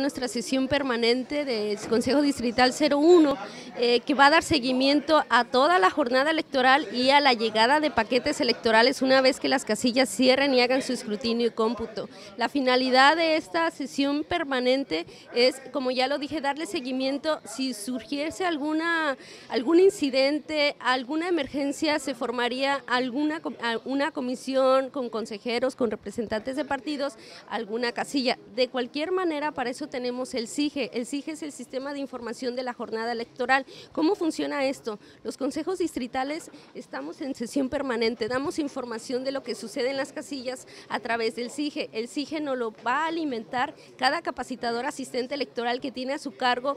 Nuestra sesión permanente del Consejo Distrital 01, eh, que va a dar seguimiento a toda la jornada electoral y a la llegada de paquetes electorales una vez que las casillas cierren y hagan su escrutinio y cómputo. La finalidad de esta sesión permanente es, como ya lo dije, darle seguimiento si surgiese alguna, algún incidente, alguna emergencia, se formaría alguna una comisión con consejeros, con representantes de partidos, alguna casilla. De cualquier manera, para eso tenemos el SIGE. El SIGE es el Sistema de Información de la Jornada Electoral. ¿Cómo funciona esto? Los consejos distritales estamos en sesión permanente, damos información de lo que sucede en las casillas a través del SIGE. El SIGE nos lo va a alimentar cada capacitador asistente electoral que tiene a su cargo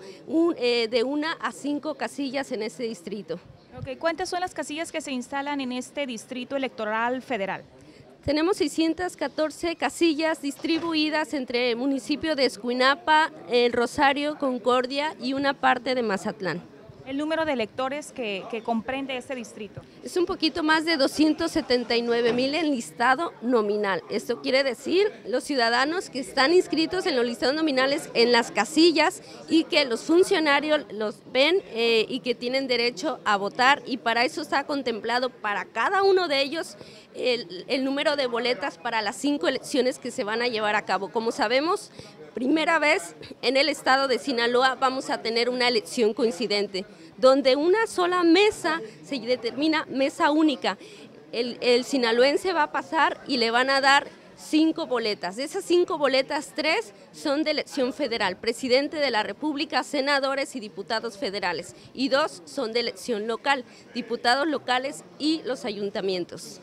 eh, de una a cinco casillas en este distrito. ¿Cuántas son las casillas que se instalan en este distrito electoral federal? Tenemos 614 casillas distribuidas entre el municipio de Escuinapa, El Rosario, Concordia y una parte de Mazatlán el número de electores que, comprende este distrito? Es un poquito más de 279 mil en listado nominal. Esto quiere decir los ciudadanos que están inscritos en los listados nominales en las casillas y que los funcionarios los ven eh, y que tienen derecho a votar y para eso está contemplado para cada uno de ellos el, el número de boletas para las cinco elecciones que se van a llevar a cabo. Como sabemos, primera vez en el estado de Sinaloa vamos a tener una elección coincidente, donde una sola mesa se determina mesa única. El, sinaloense va a pasar y le van a dar cinco boletas. De esas cinco boletas, tres son de elección federal, presidente de la República, senadores y diputados federales, y dos son de elección local, diputados locales y los ayuntamientos.